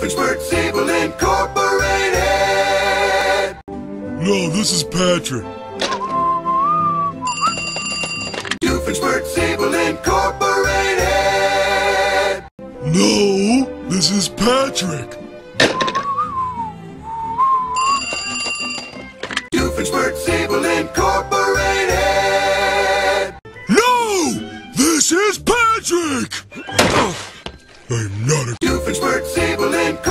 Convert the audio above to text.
Doofenshmirtz Evil Incorporated. No, this is Patrick. Doofenshmirtz Evil Incorporated. No, this is Patrick. Doofenshmirtz Evil Incorporated. No, this is Patrick. Oh, I'm not a Doofenshmirtz Evil Incorporated.